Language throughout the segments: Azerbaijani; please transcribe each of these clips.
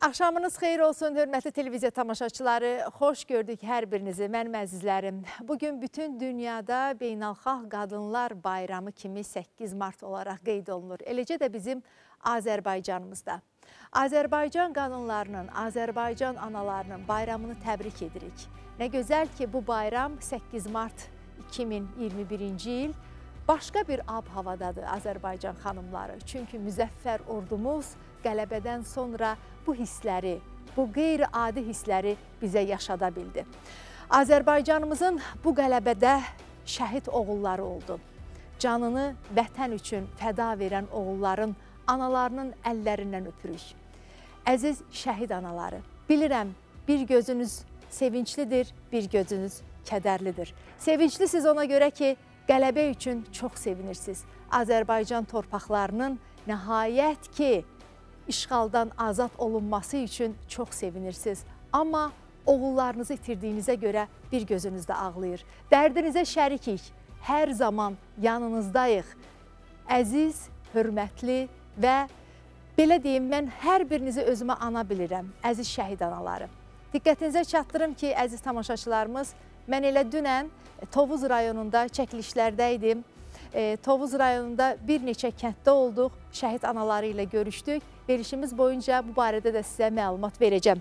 Axşamınız xeyir olsun, hörmətli televiziya tamaşaçıları. Xoş gördük hər birinizi, mənim əzizlərim. Bugün bütün dünyada Beynəlxalq Qadınlar Bayramı kimi 8 mart olaraq qeyd olunur. Eləcə də bizim Azərbaycanımızda. Azərbaycan qadınlarının, Azərbaycan analarının bayramını təbrik edirik. Nə gözəl ki, bu bayram 8 mart 2021-ci il başqa bir ab-havadadır Azərbaycan xanımları. Çünki müzəffər ordumuz qələbədən sonra bu hissləri, bu qeyri-adi hissləri bizə yaşada bildi. Azərbaycanımızın bu qələbədə şəhid oğulları oldu. Canını vətən üçün fəda verən oğulların analarının əllərindən öpürük. Əziz şəhid anaları, bilirəm bir gözünüz sevinclidir, bir gözünüz kədərlidir. Sevinclisiz ona görə ki, qələbə üçün çox sevinirsiniz. Azərbaycan torpaqlarının nəhayət ki, işğaldan azad olunması üçün çox sevinirsiniz. Amma oğullarınızı itirdiyinizə görə bir gözünüzdə ağlayır. Dərdinizə şərikik, hər zaman yanınızdayıq. Əziz, hörmətli və belə deyim, mən hər birinizi özümə ana bilirəm, əziz şəhid anaları. Diqqətinizə çatdırım ki, əziz tamaşaçılarımız, mən elə dünən Tovuz rayonunda çəkilişlərdə idim. E, Tovuz rayonunda bir neçə kənddə olduq, şəhid anaları ilə görüşdük. Verişimiz boyunca bu barədə də sizə məlumat verəcəm.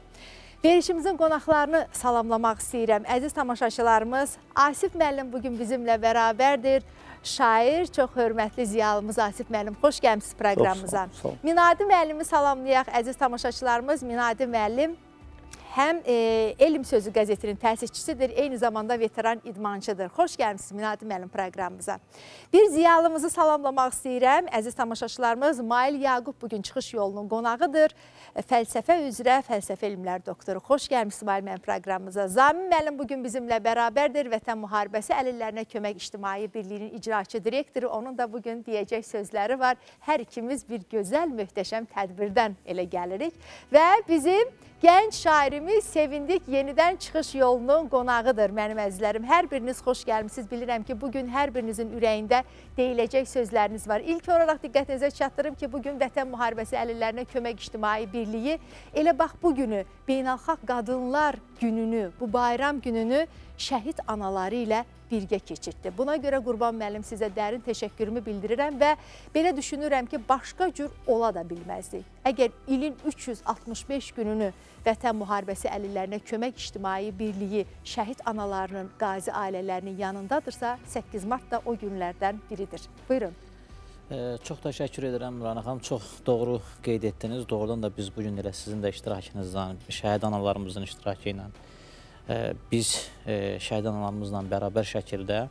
Verişimizin qonaqlarını salamlamaq istəyirəm. Əziz tamaşaçılarımız, Asif müəllim bugün bizimlə bərabərdir. Şair, çox hörmətli ziyalımız Asif müəllim, xoş gəlmişsiniz proqramımıza. Minadi müəllimi salamlayaq, əziz tamaşaçılarımız. Minadi müəllim həm e, Elm Sözü qəzetinin təsisçisidir, eyni zamanda veteran idmançıdır. Xoş gəlmişsiniz Minadi müəllim proqramımıza. Bir ziyalımızı salamlamaq istəyirəm. Əziz tamaşaçılarımız, Mail Yaqub bugün çıxış yolunun qonağıdır. E, fəlsəfə üzrə fəlsəfə elmlər doktoru. Xoş gəlmişsiniz Mail müəllim proqramımıza. Zamin müəllim bugün bizimlə bərabərdir. Vətən Müharibəsi Əlillərinə Kömək İctimai Birliyinin icraçı direktoru. Onun da bugün deyəcək sözləri var. Hər ikimiz bir gözəl, möhtəşəm tədbirdən elə gəlirik. Və bizim Gənc şairimiz Sevindik yenidən çıxış yolunun qonağıdır mənim əzizlərim. Hər biriniz xoş gəlmişsiniz. Bilirəm ki, bugün hər birinizin ürəyində deyiləcək sözləriniz var. İlk olaraq diqqətinizə çatdırım ki, bugün Vətən Müharibəsi Əlillərinə Kömək İctimai Birliyi elə bax bu günü, Beynəlxalq Qadınlar gününü, bu bayram gününü şəhid anaları ilə birgə keçirtdi. Buna görə Qurban müəllim sizə dərin təşəkkürümü bildirirəm və belə düşünürəm ki, başqa cür ola da bilməzdik. Əgər ilin 365 gününü Vətən Müharibəsi əlillərinə kömək ictimai birliyi şəhid analarının, qazi ailələrinin yanındadırsa, 8 mart da o günlərdən biridir. Buyurun. E, çox təşəkkür edirəm Rana xanım. Çox doğru qeyd etdiniz. Doğrudan da biz bu gün elə sizin də iştirakınızla, şəhid analarımızın iştirakı ilə biz şəhid analarımızla bərabər şəkildə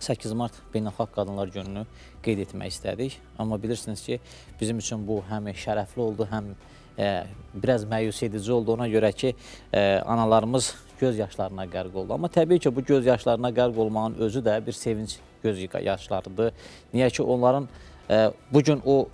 8 mart Beynəlxalq Qadınlar Gününü qeyd etmək istədik. Amma bilirsiniz ki, bizim üçün bu həm şərəfli oldu, həm biraz məyus edici oldu. Ona görə ki, analarımız göz yaşlarına qərq oldu. Amma təbii ki, bu göz yaşlarına qərq olmağın özü də bir sevinç göz yaşlarıdır. Niyə ki, onların bugün o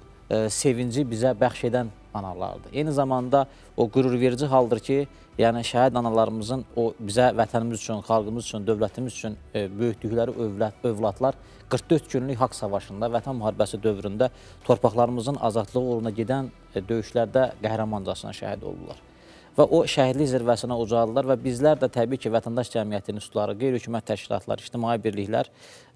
sevinci bizə bəxş edən analardır. Eyni zamanda o qürur verici haldır ki, yəni şəhid analarımızın o bizə vətənimiz üçün, xalqımız üçün, dövlətimiz üçün e, böyütdükləri övlad, övladlar 44 günlük haqq savaşında, vətən müharibəsi dövründə torpaqlarımızın azadlığı uğruna gedən e, döyüşlərdə qəhrəmancasına şəhid oldular və o şəhidlik zirvəsinə ucaldılar və bizlər də təbii ki, vətəndaş cəmiyyətinin üstları, qeyri-hökumət təşkilatları, ictimai birliklər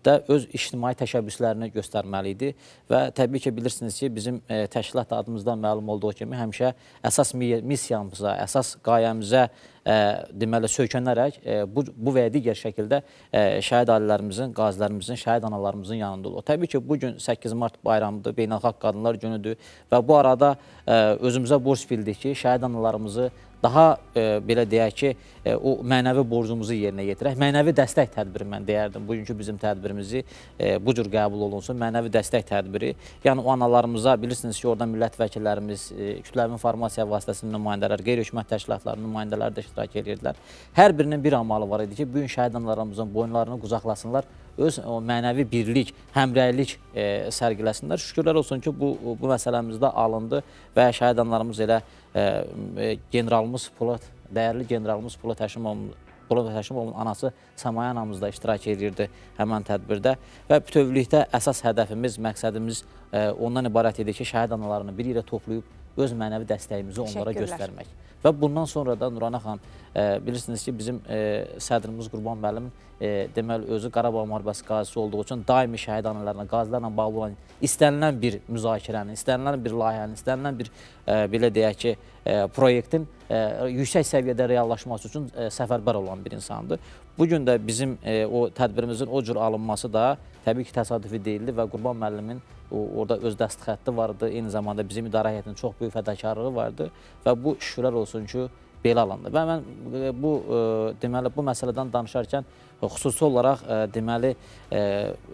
də öz ictimai təşəbbüslərini göstərməli idi və təbii ki, bilirsiniz ki, bizim e, təşkilat adımızdan məlum olduğu kimi həmişə əsas missiyamıza, əsas qayəmizə e, deməli söykənərək e, bu, bu və digər şəkildə e, şəhid ailələrimizin, qazilərimizin, şəhid analarımızın yanında olur. Təbii ki, bu gün 8 mart bayramıdır, Beynəlxalq Qadınlar Günüdür və bu arada e, özümüzə borc bildik ki, şəhid analarımızı daha e, belə deyək ki, e, o mənəvi borcumuzu yerinə yetirək. Mənəvi dəstək tədbiri mən deyərdim. Bugünkü bizim tədbirimizi e, bu cür qəbul olunsun. Mənəvi dəstək tədbiri. Yəni o analarımıza bilirsiniz ki, orada millət vəkillərimiz, e, kütləvi informasiya vasitəsinin nümayəndələr, qeyri-hökumət təşkilatlarının nümayəndələri də iştirak edirdilər. Hər birinin bir amalı var idi ki, bu gün şəhid analarımızın boyunlarını qucaqlasınlar öz o mənəvi birlik, həmrəylik e, sərgiləsinlər. Şükürlər olsun ki, bu bu məsələmizdə alındı və şəhid analarımız elə e, e, generalımız Polad, dəyərli generalımız Polad Həşimovun Polad Həşimovun anası Samaya anamız da iştirak edirdi həmən tədbirdə və bütövlükdə əsas hədəfimiz, məqsədimiz e, ondan ibarət idi ki, şəhid analarını bir yerə toplayıb öz mənəvi dəstəyimizi onlara göstərmək. Və bundan sonra da Nurana xanım, e, bilirsiniz ki, bizim e, sədrimiz Qurban müəllim e, deməli özü Qarabağ müharibəsi qazisi olduğu üçün daimi şəhid analarına, qazilərlə bağlı olan istənilən bir müzakirənin, istənilən bir layihənin, istənilən bir e, belə deyək ki, e, proyektin e, yüksək səviyyədə reallaşması üçün e, səfərbər olan bir insandır. Bu gün də bizim e, o tədbirimizin o cür alınması da təbii ki, təsadüfi deyildi və Qurban müəllimin orada öz dəstxətti vardı. Eyni zamanda bizim idarə heyətinin çox böyük fədakarlığı vardı və bu şükürlər olsun ki, belə alındı. Və mən e, bu e, deməli bu məsələdən danışarkən xüsusi olaraq e, deməli e,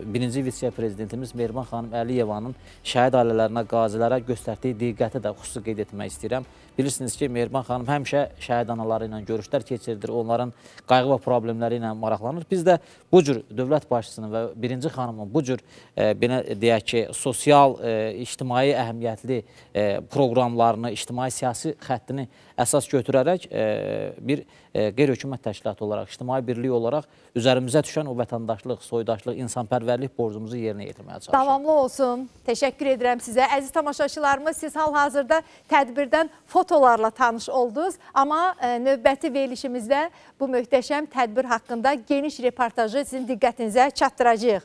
birinci vitse-prezidentimiz Mehriban xanım Əliyevanın şəhid ailələrinə, qazilərə göstərdiyi diqqəti də xüsusi qeyd etmək istəyirəm. Bilirsiniz ki, Mehriban xanım həmişə şəhid anaları ilə görüşlər keçirdir, onların qayğı və problemləri ilə maraqlanır. Biz də bu cür dövlət başçısının və birinci xanımın bu cür e, belə deyək ki, sosial, e, ictimai əhəmiyyətli e, proqramlarını, ictimai siyasi xəttini əsas götürərək e, bir e, qeyri-hökumət təşkilatı olaraq, ictimai birlik olaraq üzərimizə düşən o vətəndaşlıq, soydaşlıq, insanpərvərlik borcumuzu yerinə yetirməyə çalışırıq. Davamlı olsun. Təşəkkür edirəm sizə. Əziz tamaşaçılarımız, siz hal-hazırda tədbirdən fotolarla tanış oldunuz. Amma e, növbəti verilişimizdə bu möhtəşəm tədbir haqqında geniş reportajı sizin diqqətinizə çatdıracağıq.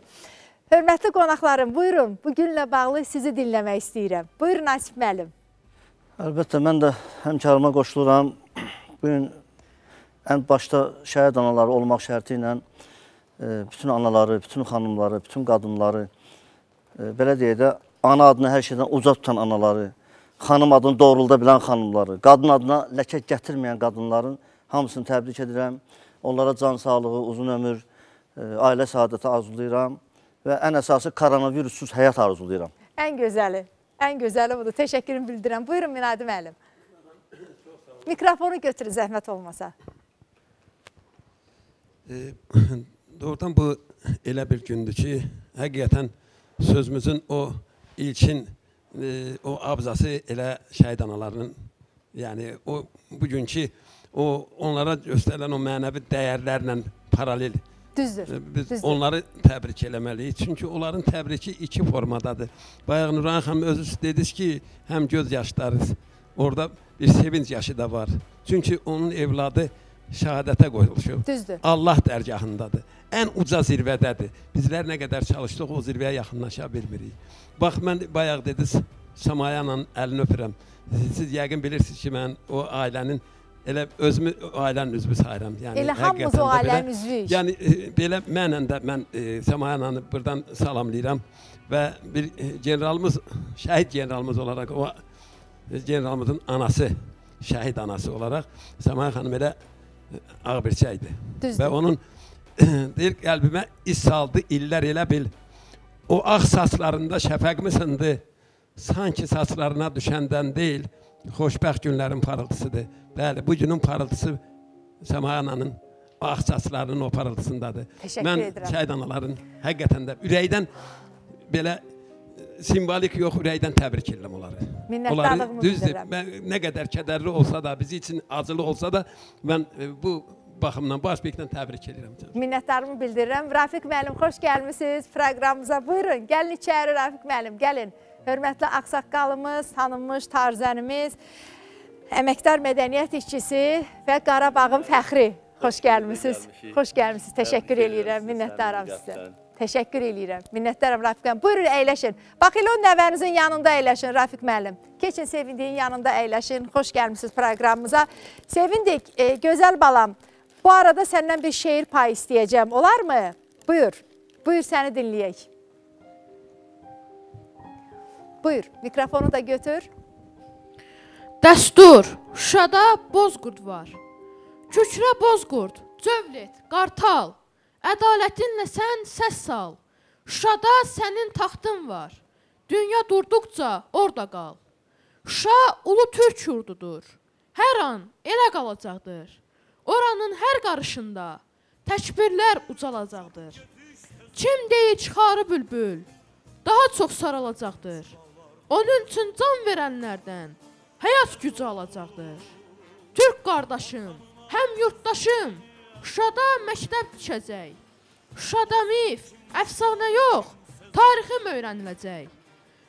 Hörmətli qonaqlarım, buyurun. Bu günlə bağlı sizi dinləmək istəyirəm. Buyurun Asif müəllim. Əlbəttə, mən də həmkarıma qoşuluram. Bugün ən başda şəhid anaları olmaq şərti ilə e, bütün anaları, bütün xanımları, bütün qadınları, e, belə deyək də, ana adını hər şeydən uca tutan anaları, xanım adını doğrulda bilən xanımları, qadın adına ləkə gətirməyən qadınların hamısını təbrik edirəm. Onlara can sağlığı, uzun ömür, e, ailə saadəti arzulayıram və ən əsası koronavirussuz həyat arzulayıram. Ən gözəli, ən gözəli budur. Təşəkkürümü bildirirəm. Buyurun Minadi müəllim. Mikrofonu götürün zəhmət olmasa. E, doğrudan bu elə bir gündür ki, həqiqətən sözümüzün o ilkin e, o abzası elə şəhid analarının, yəni o bugünkü o onlara göstərilən o mənəvi dəyərlərlə paralel Düzdür. e, biz düzdür. onları təbrik eləməliyik. Çünki onların təbriki iki formadadır. Bayaq Nurhan xanım özünüz dediniz ki, həm göz yaşları, orada bir sevinç yaşı da var. Çünki onun evladı şəhadətə qoyuluşub. Düzdür. Allah dərgahındadır. Ən uca zirvədədir. Bizlər nə qədər çalışdıq o zirvəyə yaxınlaşa bilmirik. Bax mən bayaq dediniz Samayanla əlini öpürəm. Siz yəqin bilirsiniz ki, mən o ailənin elə özümü ailənin üzvü sayıram. Yəni Elə hamımız o ailənin üzvüyük. Yəni e, belə mənlə də mən e, Samayananı burdan salamlayıram və bir e, generalımız, şəhid generalımız olaraq o e, generalımızın anası, şəhid anası olaraq Samaya xanım elə ağbirçəkdir. Düzdür. Və onun deyir qəlbimə iz saldı illər elə bil. O ağ saçlarında şəfəqmi sındı. Sanki saçlarına düşəndən deyil, xoşbəxt günlərin parıltısıdır. Bəli, bu günün parıltısı Səma ananın o ağ saçlarının o parıltısındadır. Təşəkkür Mən edirəm. şəhid anaların həqiqətən də ürəkdən belə e, simvolik yox, ürəkdən təbrik edirəm onları. Minnətdarlığımı düzdür. bildirirəm. Mən nə qədər kədərli olsa da, bizi üçün acılı olsa da mən e, bu baxımdan baş bəkdən təbrik edirəm. Minnətdarımı bildirirəm. Rafiq müəllim, xoş gəlmisiniz proqramımıza. Buyurun, gəlin içəri Rafiq müəllim, gəlin. Hörmətli ağsaqqalımız, tanınmış tarzənimiz, əməkdar mədəniyyət işçisi və Qarabağın fəxri. Xoş gəlmisiniz. Xoş gəlmisiniz. Təşəkkür eləyirəm. Minnətdaram sizə. Təşəkkür eləyirəm. Minnətdaram Rafiq müəllim. Buyurun əyləşin. Bax elə o nəvənizin yanında əyləşin Rafiq müəllim. Keçin Sevindiyin yanında əyləşin. Xoş gəlmisiniz proqramımıza. Sevindik, e, gözəl balam. Bu arada səndən bir şeir payı istəyəcəm. Olarmı? Buyur. Buyur səni dinləyək. Buyur, mikrofonu da götür. Dəstur, Şuşada bozqurd var. Kükrə bozqurd, cövlet, qartal. Ədalətinlə sən səs sal. Şuşada sənin taxtın var. Dünya durduqca orada qal. Şuşa ulu türk yurdudur. Hər an elə qalacaqdır. Oranın hər qarışında təkbirlər ucalacaqdır. Kim deyir çıxarı bülbül, daha çox saralacaqdır. Onun üçün can verənlərdən həyat gücü alacaqdır. Türk qardaşım, həm yurtdaşım, Şuşada məktəb tikəcək. Şuşada mif, əfsanə yox, tarixim öyrəniləcək.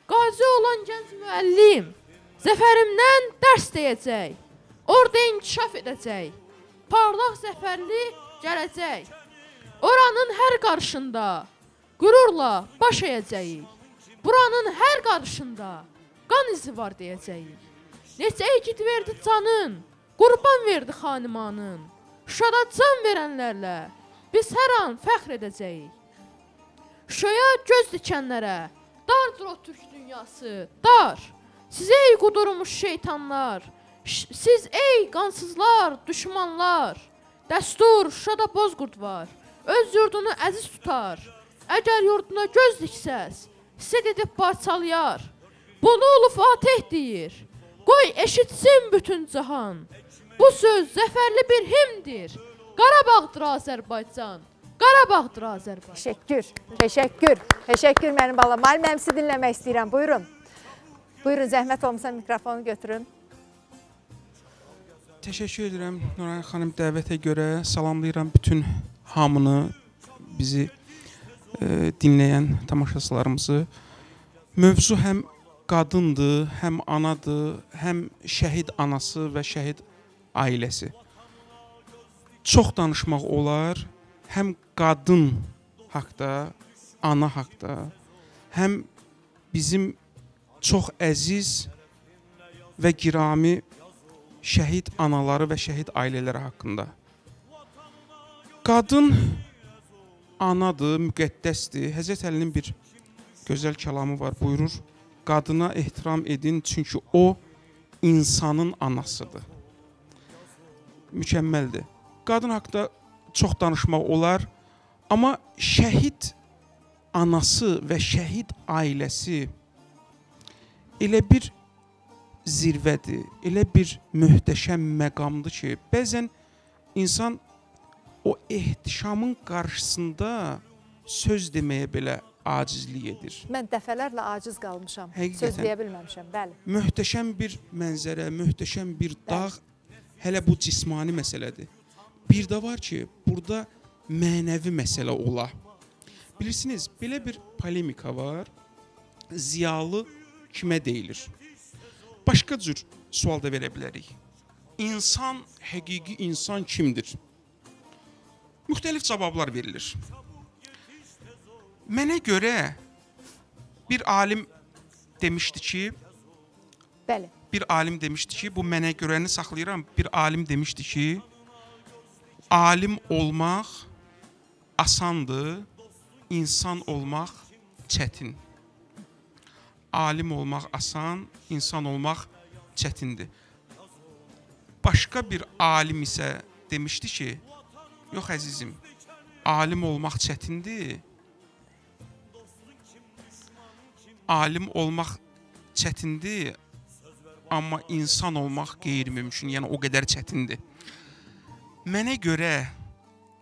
Qazi olan gənc müəllim Zəfərimdən dərs deyəcək. Orada inkişaf edəcək. Parlaq zəfərli gələcək. Oranın hər qarışında qürurla baş əyəcəyik. Buranın hər qarışında qan izi var deyəcəyik. Neçə igid verdi canın, qurban verdi xanimanın. Şuşada can verənlərlə biz hər an fəxr edəcəyik. Şuşaya göz dikənlərə dardır o türk dünyası, dar. Siz ey qudurmuş şeytanlar, siz ey qansızlar, düşmanlar. Dəstur, Şuşada bozqurd var. Öz yurdunu əziz tutar. Əgər yurduna göz diksəz, sizə edib parçalayar. Bunu ulu Fatih deyir. Qoy eşitsin bütün cahan. Bu söz zəfərli bir himdir. Qarabağdır Azərbaycan. Qarabağdır Azərbaycan. Təşəkkür, təşəkkür, təşəkkür mənim balam. Müəllim, mən sizi dinləmək istəyirəm. Buyurun. Buyurun, zəhmət olmasa mikrofonu götürün. Təşəkkür edirəm Nurayın xanım dəvətə görə. Salamlayıram bütün hamını, bizi e, dinləyən tamaşaçılarımızı. Mövzu həm qadındır, həm anadır, həm şəhid anası və şəhid ailəsi. Çox danışmaq olar. Həm qadın haqqda, ana haqqda, həm bizim çox əziz və girami şəhid anaları və şəhid ailələri haqqında. Qadın anadır, müqəddəsdir. Həzrət Əlinin bir gözəl kəlamı var, buyurur: "Qadına ehtiram edin, çünki o insanın anasıdır." Mükəmməldir. Qadın haqqında çox danışmaq olar, amma şəhid anası və şəhid ailəsi elə bir zirvədir. Elə bir möhtəşəm məqamdır ki, bəzən insan o ehtişamın qarşısında söz deməyə belə acizlik edir. Mən dəfələrlə aciz qalmışam. Həqiqətən. Söz deyə bilməmişəm, bəli. Möhtəşəm bir mənzərə, möhtəşəm bir dağ hələ bu cismani məsələdir. Bir də var ki, burada mənəvi məsələ ola. Bilirsiniz, belə bir polemika var. Ziyalı kimə deyilir? Başqa cür sual da verə bilərik. İnsan, həqiqi insan kimdir? Müxtəlif cavablar verilir. Mənə görə bir alim demişdi ki, Bəli. bir alim demişdi ki, bu mənə görəni saxlayıram. Bir alim demişdi ki, alim olmaq asandır, insan olmaq çətin. Alim olmaq asan, insan olmaq çətindir. Başqa bir alim isə demişdi ki, yox əzizim, alim olmaq çətindir. Alim olmaq çətindir, amma insan olmaq qeyri-mümkün, yəni o qədər çətindir. Mənə görə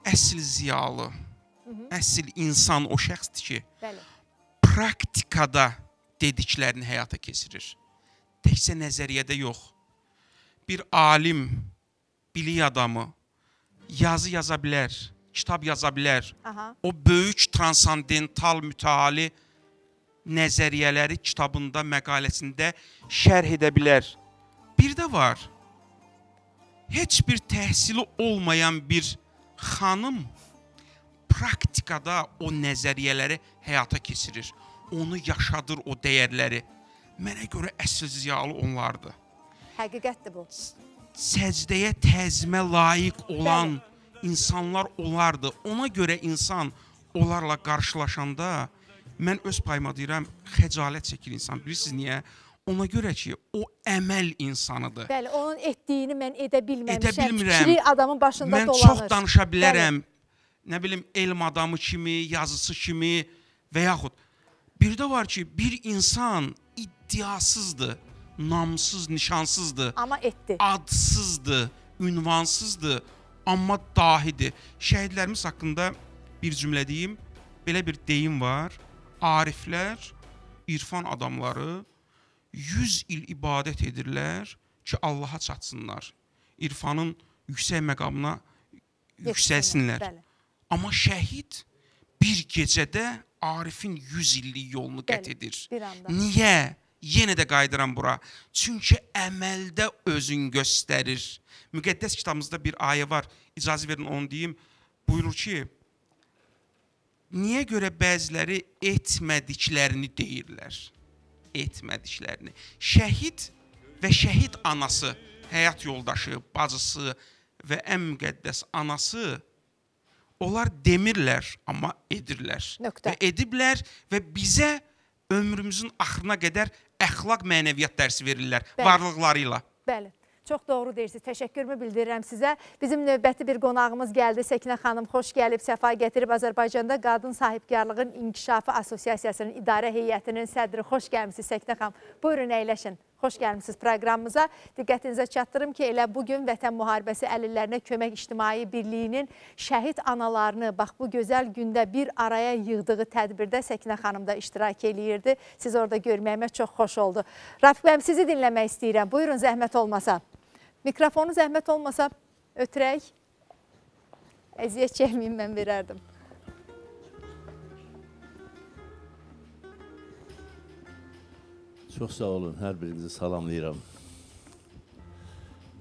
əsl ziyalı, əsl insan o şəxsdir ki, Bəli. praktikada dediklərini həyata keçirir. Təkcə nəzəriyyədə yox. Bir alim, bilik adamı yazı yaza bilər, kitab yaza bilər. Aha. O böyük transandental mütəali nəzəriyyələri kitabında, məqaləsində şərh edə bilər. Bir də var. Heç bir təhsili olmayan bir xanım praktikada o nəzəriyyələri həyata keçirir. Onu yaşadır o dəyərləri. Mənə görə əsl ziyalı onlardır. Həqiqətdir bu. Səcdəyə təzimə layiq olan insanlar onlardı. Ona görə insan onlarla qarşılaşanda mən öz payıma deyirəm, xəcalət çəkir insan. Bilirsiniz niyə? Ona görə ki, o əməl insanıdır. Bəli, onun etdiyini mən edə bilməmişəm. Edə bilmirəm. Fikri adamın başında Mən dolanır. çox danışa bilərəm. Nə bilim, elm adamı kimi, yazısı kimi və yaxud bir də var ki, bir insan iddiasızdır, namsız, nişansızdır, Amma etdi. adsızdır, ünvansızdır, amma dahidir. Şəhidlərimiz haqqında bir cümlə deyim. Belə bir deyim var. Ariflər, irfan adamları 100 il ibadət edirlər ki, Allaha çatsınlar. İrfanın yüksək məqamına yüksəlsinlər. Amma şəhid bir gecədə Arifin 100 illik yolunu qət edir. Niyə? Yenə də qayıdıram bura. Çünki əməldə özün göstərir. Müqəddəs kitabımızda bir ayə var. İcazə verin onu deyim. Buyurur ki, niyə görə bəziləri etmədiklərini deyirlər? Etmədiklərini. Şəhid və şəhid anası, həyat yoldaşı, bacısı və ən müqəddəs anası onlar demirlər, amma edirlər. Nöqtə. Və ediblər və bizə ömrümüzün axırına qədər əxlaq mənəviyyat dərsi verirlər Bəli. varlıqları ilə. Bəli. Çox doğru deyirsiniz. Təşəkkürümü bildirirəm sizə. Bizim növbəti bir qonağımız gəldi. Səkinə xanım xoş gəlib, səfa gətirib. Azərbaycanda Qadın Sahibkarlığın İnkişafı Assosiasiyasının idarə heyətinin sədri. Xoş gəlmisiniz Səkinə xanım. Buyurun əyləşin. Xoş gəlmisiniz proqramımıza. Diqqətinizə çatdırım ki, elə bugün Vətən Müharibəsi Əlillərinə Kömək İctimai Birliyinin şəhid analarını bax bu gözəl gündə bir araya yığdığı tədbirdə Səkinə xanım da iştirak eləyirdi. Siz orada görməyimə çox xoş oldu. Rafiq bəyəm sizi dinləmək istəyirəm. Buyurun zəhmət olmasa. Mikrofonu zəhmət olmasa ötürək. Əziyyət çəkməyim mən verərdim. Çox sağ olun, hər birinizi salamlayıram.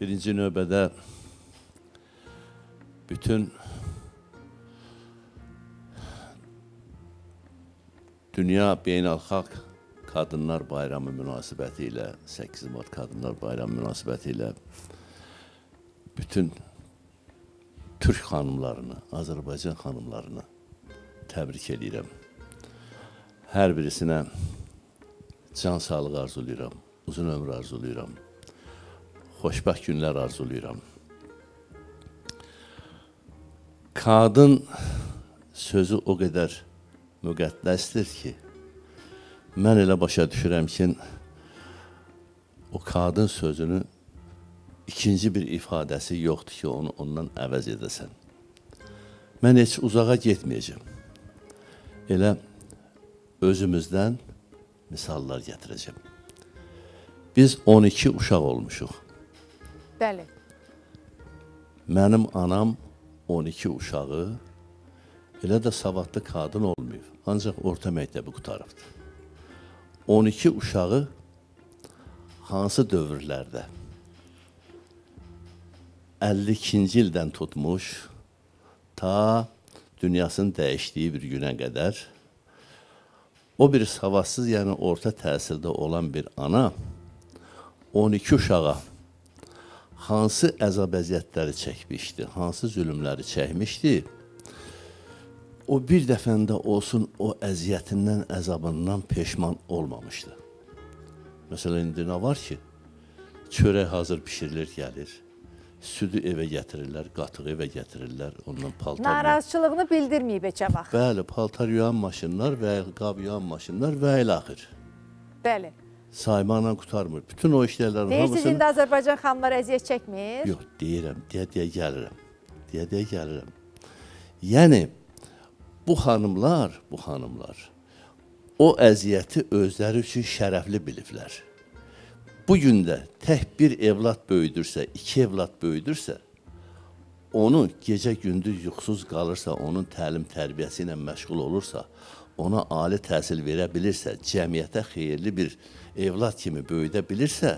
Birinci növbədə bütün Dünya Beynəlxalq Qadınlar Bayramı münasibəti ilə 8 Mart Qadınlar Bayramı münasibəti ilə bütün Türk xanımlarını, Azərbaycan xanımlarını təbrik edirəm. Hər birisinə can sağlığı arzulayıram, uzun ömür arzulayıram, xoşbəxt günlər arzulayıram. Qadın sözü o qədər müqəddəsdir ki, mən elə başa düşürəm ki, o qadın sözünü ikinci bir ifadəsi yoxdur ki, onu ondan əvəz edəsən. Mən heç uzağa getməyəcəm. Elə özümüzdən misallar gətirəcəm. Biz 12 uşaq olmuşuq. Bəli. Mənim anam 12 uşağı elə də savadlı qadın olmayıb. Ancaq orta məktəbi qutarıbdı. 12 uşağı hansı dövrlərdə 52-ci ildən tutmuş ta dünyasının dəyişdiyi bir günə qədər o bir savadsız, yəni orta təhsildə olan bir ana 12 uşağa hansı əzab əziyyətləri çəkmişdi, hansı zülmləri çəkmişdi, o bir dəfəndə olsun o əziyyətindən, əzabından peşman olmamışdı. Məsələn, indi nə var ki, çörək hazır bişirilir, gəlir. Südü evə gətirirlər, qatığı evə gətirirlər, ondan paltar yuyur. Narazıçılığını bildirməyib heç vaxt. Bəli, paltar yuyan maşınlar və qab yuyan maşınlar və ilə axır. Bəli. Saymanla qutarmır. Bütün o işlərlərin Deyirsiniz hamısını... indi Azərbaycan xanımları əziyyət çəkmir. Yox, deyirəm, deyə-deyə gəlirəm. Deyə-deyə gəlirəm. Yəni, bu xanımlar, bu xanımlar o əziyyəti özləri üçün şərəfli biliblər. Bu gün də tək bir evlad böyüdürsə, iki evlad böyüdürsə, onu gecə-gündüz yuxusuz qalırsa, onun təlim tərbiyəsi ilə məşğul olursa, ona ali təhsil verə bilirsə, cəmiyyətə xeyirli bir evlad kimi böyüdə bilirsə,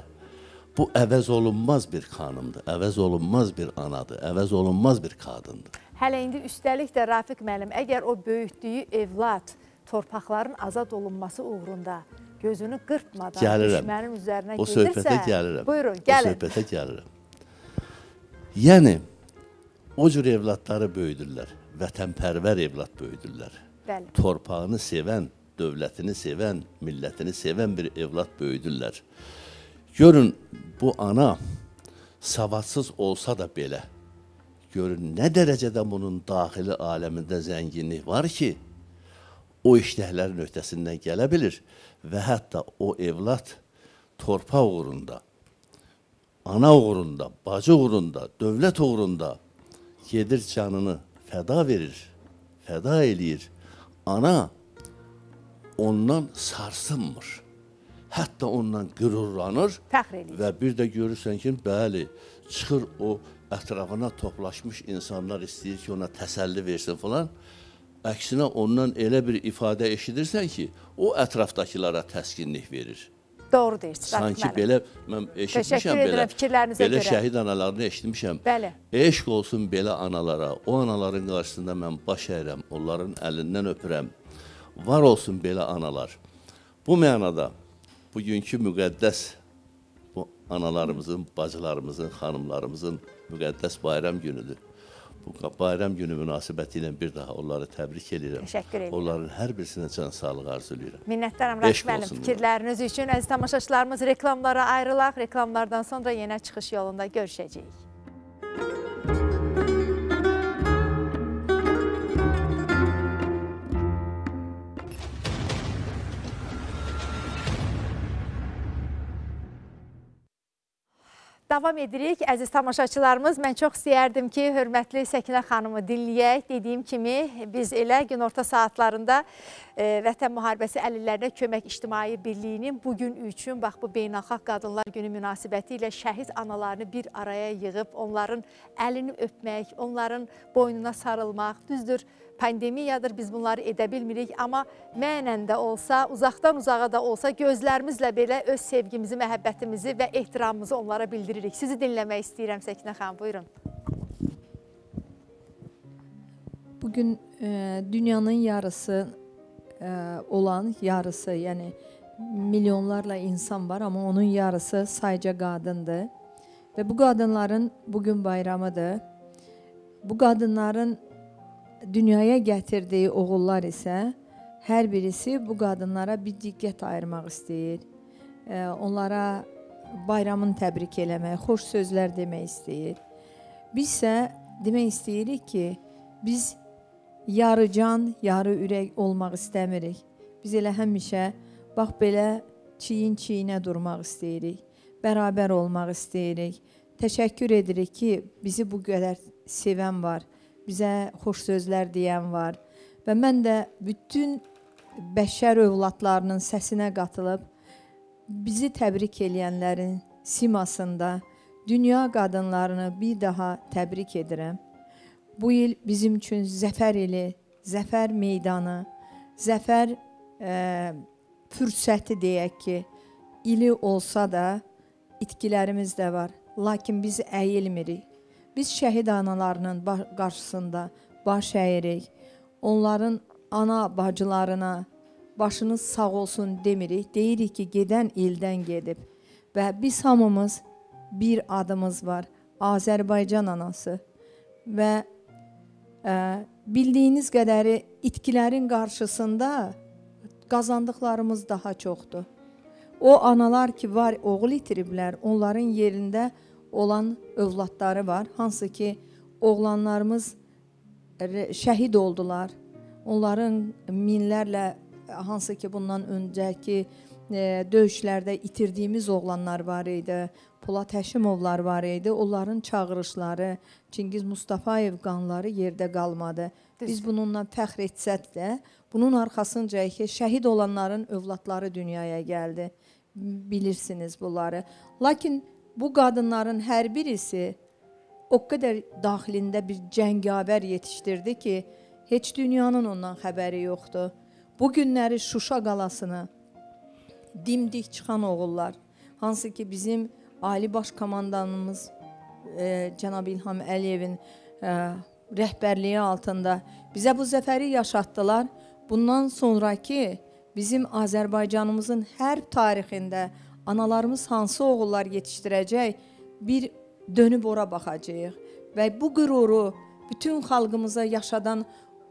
bu əvəz olunmaz bir xanımdır, əvəz olunmaz bir anadır, əvəz olunmaz bir qadındır. Hələ indi üstəlik də Rafiq müəllim, əgər o böyütdüyü evlad torpaqların azad olunması uğrunda gözünü qırpmadan Gəlirəm. düşmənin üzərinə O gedirsə, söhbətə gəlirəm. buyurun, O gəlin. söhbətə gəlirəm. Yəni o cür evladları böyüdürlər. Vətənpərvər evlad böyüdürlər. Bəli. Torpağını sevən, dövlətini sevən, millətini sevən bir evlad böyüdürlər. Görün bu ana savadsız olsa da belə görün nə dərəcədə bunun daxili aləmində zənginlik var ki, o işləklərin öhdəsindən gələ bilir və hətta o evlad torpaq uğrunda, ana uğrunda, bacı uğrunda, dövlət uğrunda gedir canını fəda verir, fəda eləyir. Ana ondan sarsınmır. Hətta ondan qürurlanır və bir də görürsən ki, bəli, çıxır o ətrafına toplaşmış insanlar istəyir ki, ona təsəlli versin falan. Əksinə ondan elə bir ifadə eşidirsən ki, o ətrafdakılara təskinlik verir. Doğru deyirsiniz. Sanki müəllim. belə mən eşitmişəm belə. fikirlərinizə belə görə. şəhid analarını eşitmişəm. Bəli. Eşq olsun belə analara. O anaların qarşısında mən baş əyirəm, onların əlindən öpürəm. Var olsun belə analar. Bu mənada bugünkü müqəddəs bu analarımızın, bacılarımızın, xanımlarımızın müqəddəs bayram günüdür. Bu bayram günü münasibəti ilə bir daha onları təbrik edirəm. Təşəkkür edirəm. Onların hər birisinə can sağlığı arzu edirəm. Minnətdaram Rafik müəllim fikirləriniz üçün. Əziz tamaşaçılarımız reklamlara ayrılaq. Reklamlardan sonra yenə çıxış yolunda görüşəcəyik. Davam edirik. Əziz tamaşaçılarımız, mən çox istəyərdim ki, hörmətli Səkinə xanımı dinləyək. Dediyim kimi, biz elə günorta saatlarında e, Vətən Müharibəsi əlillərinə kömək ictimai birliyinin bugün üçün, bax bu Beynəlxalq Qadınlar Günü münasibəti ilə şəhid analarını bir araya yığıb, onların əlini öpmək, onların boynuna sarılmaq, düzdür, pandemiyadır, biz bunları edə bilmirik, amma mənən də olsa, uzaqdan uzağa da olsa gözlərimizlə belə öz sevgimizi, məhəbbətimizi və ehtiramımızı onlara bildiririk. Sizi dinləmək istəyirəm Səkinə xanım, buyurun. Bugün e, dünyanın yarısı e, olan yarısı, yəni milyonlarla insan var, amma onun yarısı sayca qadındır. Və bu qadınların bugün bayramıdır. Bu qadınların dünyaya gətirdiyi oğullar isə hər birisi bu qadınlara bir diqqət ayırmaq istəyir. E, onlara bayramını təbrik eləmək, xoş sözlər demək istəyir. Biz isə demək istəyirik ki, biz yarı can, yarı ürək olmaq istəmirik. Biz elə həmişə bax belə çiyin-çiyinə durmaq istəyirik. Bərabər olmaq istəyirik. Təşəkkür edirik ki, bizi bu qədər sevən var. Bizə xoş sözlər deyən var. Və mən də bütün bəşər övladlarının səsinə qatılıb bizi təbrik eləyənlərin simasında dünya qadınlarını bir daha təbrik edirəm. Bu il bizim üçün zəfər ili, zəfər meydanı, zəfər e, fürsəti deyək ki, ili olsa da itkilərimiz də var. Lakin biz əyilmirik. Biz şəhid analarının qarşısında baş əyirik. Onların ana bacılarına başınız sağ olsun demirik. Deyirik ki, gedən ildən gedib. Və biz hamımız bir adımız var. Azərbaycan anası. Və ə, bildiyiniz qədəri itkilərin qarşısında qazandıqlarımız daha çoxdur. O analar ki var, oğul itiriblər, onların yerində olan övladları var. Hansı ki oğlanlarımız şəhid oldular. Onların minlərlə hansı ki bundan öncəki e, döyüşlərdə itirdiyimiz oğlanlar var idi. Polad Həşimovlar var idi. Onların çağırışları, Çingiz Mustafayev qanları yerdə qalmadı. Biz bununla fəxr etsək də, bunun arxasınca ki, şəhid olanların övladları dünyaya gəldi. Bilirsiniz bunları. Lakin bu qadınların hər birisi o qədər daxilində bir cəngavər yetişdirdi ki, heç dünyanın ondan xəbəri yoxdur. Bu günləri Şuşa qalasını dimdik çıxan oğullar, hansı ki bizim Ali Baş Komandanımız e, cənab İlham Əliyevin e, rəhbərliyi altında bizə bu zəfəri yaşatdılar. Bundan sonrakı bizim Azərbaycanımızın hərb tarixində analarımız hansı oğullar yetişdirəcək bir dönüb ora baxacağıq və bu qüruru bütün xalqımıza yaşadan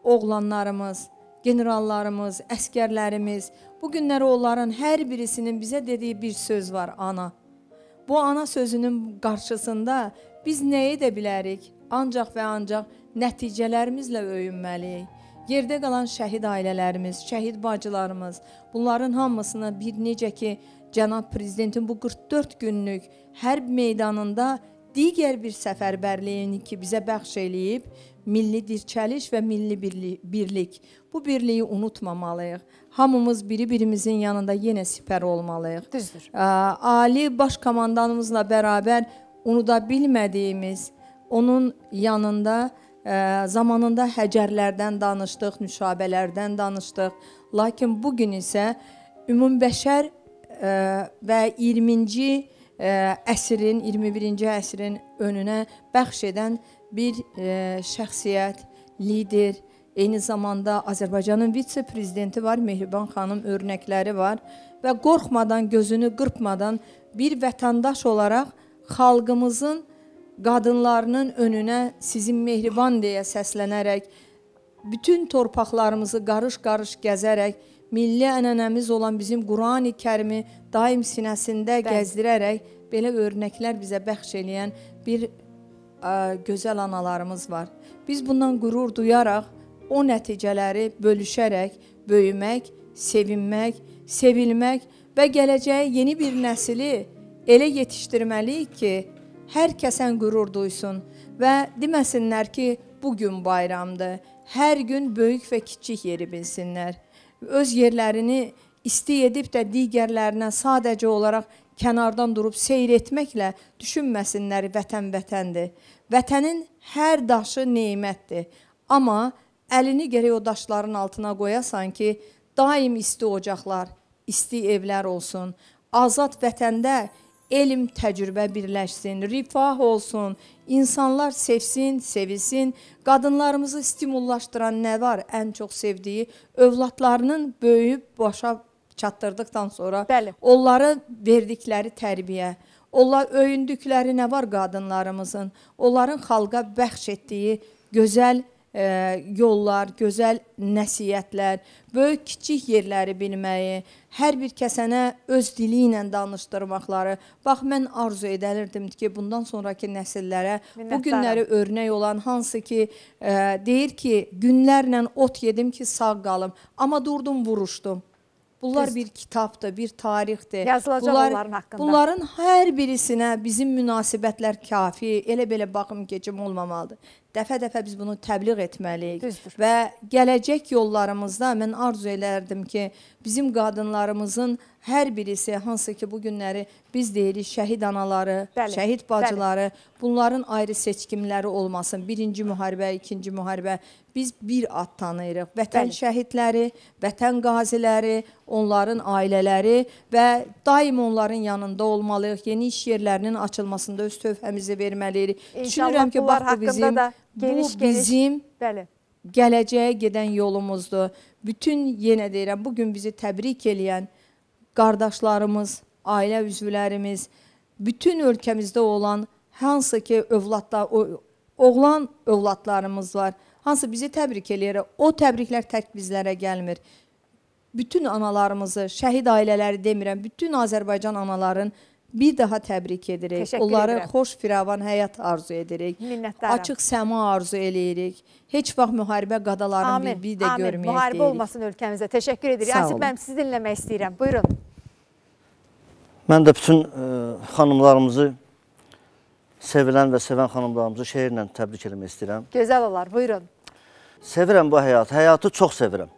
oğlanlarımız, generallarımız, əskərlərimiz, bu günləri onların hər birisinin bizə dediyi bir söz var, ana. Bu ana sözünün qarşısında biz nə edə bilərik? Ancaq və ancaq nəticələrimizlə öyünməliyik. Yerdə qalan şəhid ailələrimiz, şəhid bacılarımız, bunların hamısını bir necə ki cənab prezidentin bu 44 günlük hərb meydanında digər bir səfərbərliyini ki bizə bəxş eləyib, milli dirçəliş və milli birli- birlik. Bu birliyi unutmamalıyıq. Hamımız biri-birimizin yanında yenə sipər olmalıyıq. Düzdür. Ali baş komandanımızla bərabər unuda bilmədiyimiz onun yanında ə, zamanında həcərlərdən danışdıq, nüşabələrdən danışdıq. Lakin bu gün isə ümumbəşər və 20-ci ə, əsrin, 21-ci əsrin önünə bəxş edən bir ə, şəxsiyyət, lider, eyni zamanda Azərbaycanın vitse-prezidenti var, Mehriban xanım örnəkləri var və qorxmadan, gözünü qırpmadan bir vətəndaş olaraq xalqımızın qadınlarının önünə sizin mehriban deyə səslənərək bütün torpaqlarımızı qarış-qarış gəzərək milli ənənəmiz olan bizim Qurani Kərimi daim sinəsində Bəli. gəzdirərək belə örnəklər bizə bəxş eləyən bir ə, gözəl analarımız var. Biz bundan qürur duyaraq o nəticələri bölüşərək böyümək, sevinmək, sevilmək və gələcəyə yeni bir nəsli elə yetişdirməliyik ki, hər kəsən qürur duysun və deməsinlər ki, bu gün bayramdır. Hər gün böyük və kiçik yeri bilsinlər. Öz yerlərini isti edib də digərlərinə sadəcə olaraq kənardan durub seyr etməklə düşünməsinlər vətən vətəndir. Vətənin hər daşı nemətdir. Amma əlini gərək o daşların altına qoyasan ki, daim isti ocaqlar, isti evlər olsun. Azad vətəndə elm, təcrübə birləşsin, rifah olsun, insanlar sevsin, sevilsin. Qadınlarımızı stimullaşdıran nə var? Ən çox sevdiyi övladlarının böyüyüb başa çatdırdıqdan sonra Bəli. onları verdikləri tərbiyə, onlar öyündükləri nə var qadınlarımızın? Onların xalqa bəxş etdiyi gözəl ə, yollar, gözəl nəsihətlər, böyük kiçik yerləri bilməyi, hər bir kəsənə öz dili ilə danışdırmaqları. Bax mən arzu edəlirdim ki, bundan sonrakı nəsillərə bu Minnətdaram. günləri örnək olan hansı ki ə, deyir ki, günlərlə ot yedim ki, sağ qalım, amma durdum vuruşdum. Bunlar Düzdür. bir kitabdır, bir tarixdir. Yazılacaq Bunlar, onların haqqında. Bunların hər birisinə bizim münasibətlər kafi, elə belə baxım keçim olmamalıdır. Dəfə-dəfə biz bunu təbliğ etməliyik. Düzdür. Və gələcək yollarımızda mən arzu elərdim ki, bizim qadınlarımızın hər birisi hansı ki bu günləri biz deyirik şəhid anaları, Bəli, şəhid bacıları, bunların ayrı seçkimləri olmasın. Birinci müharibə, ikinci müharibə biz bir ad tanıyırıq. Vətən Bəli. şəhidləri, vətən qaziləri, onların ailələri və daim onların yanında olmalıyıq. Yeni iş yerlərinin açılmasında öz tövhəmizi verməliyik. İnşallah Düşünürəm ki, bax bu bizim da bu geniş-geniş- bizim Bəli. gələcəyə gedən yolumuzdur. Bütün yenə deyirəm, bu gün bizi təbrik eləyən qardaşlarımız, ailə üzvlərimiz, bütün ölkəmizdə olan hansı ki övladlar, oğlan övladlarımız var. Hansı bizi təbrik eləyir. O təbriklər tək bizlərə gəlmir. Bütün analarımızı, şəhid ailələri demirəm, bütün Azərbaycan anaların bir daha təbrik edirik. Təşəkkür Onları edirəm. xoş firavan həyat arzu edirik. Minnətdaram. Açıq səma arzu eləyirik. Heç vaxt müharibə qadaların Amin. bir, bir də Amin. görməyək Müharibə deyirik. olmasın ölkəmizdə. Təşəkkür edirik. Asif müəllim sizi dinləmək istəyirəm. Buyurun. Mən də bütün ə, xanımlarımızı, sevilən və sevən xanımlarımızı şeirlə təbrik eləmək istəyirəm. Gözəl olar. Buyurun. Sevirəm bu həyatı, həyatı çox sevirəm.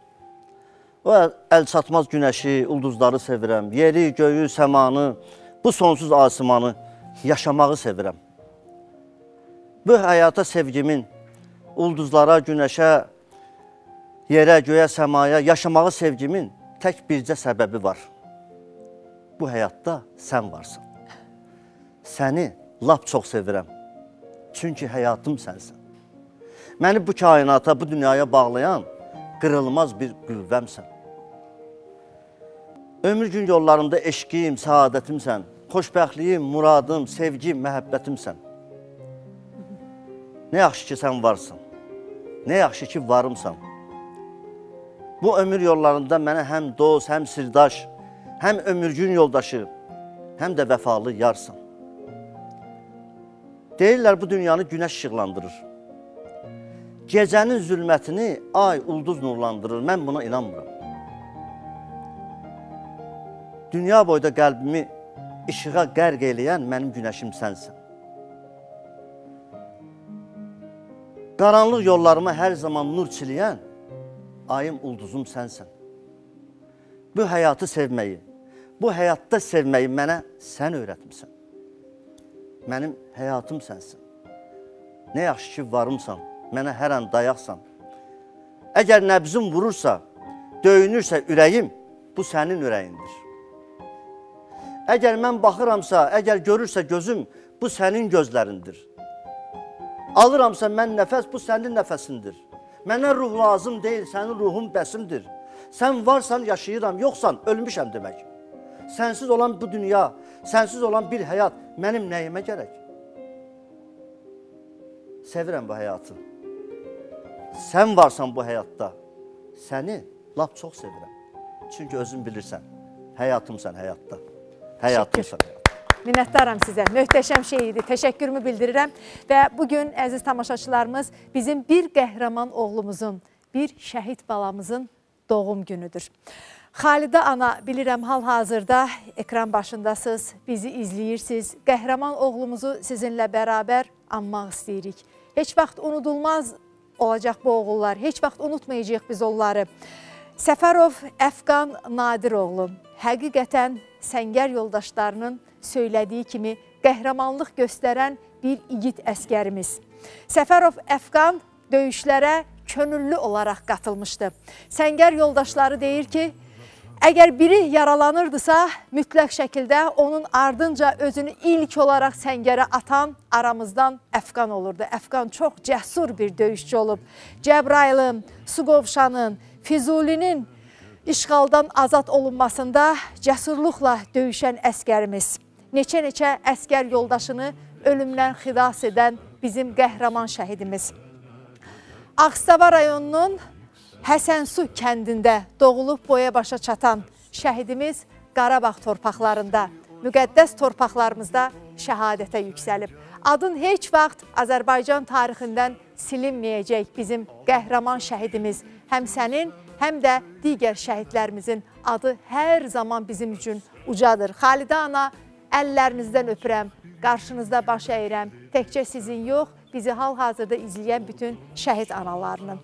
O əl- əl çatmaz günəşi, ulduzları sevirəm. Yeri, göyü, səmanı, bu sonsuz asimanı yaşamağı sevirəm. Bu həyata sevgimin ulduzlara, günəşə, yerə, göyə, səmaya yaşamağı sevgimin tək bircə səbəbi var. Bu həyatda sən varsan. Səni lap çox sevirəm. Çünki həyatım sənsən. Məni bu kainata, bu dünyaya bağlayan qırılmaz bir qüvvəmsən. Ömür gün yollarımda eşqim, saadətimsən. Xoşbəxtliyim, muradım, sevgim, məhəbbətimsən. Nə yaxşı ki sən varsan. Nə yaxşı ki varımsan. Bu ömür yollarında mənə həm dost, həm sirdaş, həm ömürgün yoldaşı, həm də vəfalı yarsan. Deyirlər bu dünyanı günəş işıqlandırır. Gecənin zülmətini ay, ulduz nurlandırır. Mən buna inanmıram. Dünya boyda qəlbimi işığa qərq eləyən mənim günəşim sənsən. Qaranlıq yollarıma hər zaman nur çiləyən ayım, ulduzum sənsən. Bu həyatı sevməyi, bu həyatda sevməyi mənə sən öyrətmisən. Mənim həyatım sənsən. Nə yaxşı ki varımsan, mənə hər an dayaqsan. Əgər nəbzim vurursa, döyünürsə ürəyim, bu sənin ürəyindir. Əgər mən baxıramsa, əgər görürsə gözüm, bu sənin gözlərindir. Alıramsa mən nəfəs, bu sənin nəfəsindir. Mənə ruh lazım deyil, sənin ruhun bəsimdir. Sən varsan, yaşayıram, yoxsan, ölmüşəm demək. Sənsiz olan bu dünya, sənsiz olan bir həyat mənim nəyimə gərək? Sevirəm bu həyatı. Sən varsan bu həyatda, səni lap çox sevirəm. Çünki özün bilirsən, həyatımsan həyatda. Həyatımsan həyatda. Minnətdaram sizə. Möhtəşəm şey idi. Təşəkkürümü bildirirəm. Və bugün əziz tamaşaçılarımız bizim bir qəhrəman oğlumuzun, bir şəhid balamızın doğum günüdür. Xalidə ana, bilirəm hal-hazırda ekran başındasınız, bizi izləyirsiniz. Qəhrəman oğlumuzu sizinlə bərabər anmaq istəyirik. Heç vaxt unudulmaz olacaq bu oğullar. Heç vaxt unutmayacağıq biz onları. Səfərov Əfqan Nadiroğlu həqiqətən səngər yoldaşlarının söylədiyi kimi qəhrəmanlıq göstərən bir igid əskərimiz. Səfərov Əfqan döyüşlərə könüllü olaraq qatılmışdı. Səngər yoldaşları deyir ki, əgər biri yaralanırdısa, mütləq şəkildə onun ardınca özünü ilk olaraq səngərə atan aramızdan Əfqan olurdu. Əfqan çox cəsur bir döyüşçü olub. Cəbrailin, Suqovşanın, Füzulinin işğaldan azad olunmasında cəsurluqla döyüşən əskərimiz. Neçə-neçə əskər yoldaşını ölümdən xilas edən bizim qəhrəman şəhidimiz. Ağstava rayonunun Həsənsu kəndində doğulub boya başa çatan şəhidimiz Qarabağ torpaqlarında, müqəddəs torpaqlarımızda şəhadətə yüksəlib. Adın heç vaxt Azərbaycan tarixindən silinməyəcək bizim qəhrəman şəhidimiz. Həm sənin, həm də digər şəhidlərimizin adı hər zaman bizim üçün ucadır. Xalidə ana, əllərinizdən öpürəm, qarşınızda baş əyirəm. Təkcə sizin yox, bizi hal-hazırda izləyən bütün şəhid analarının.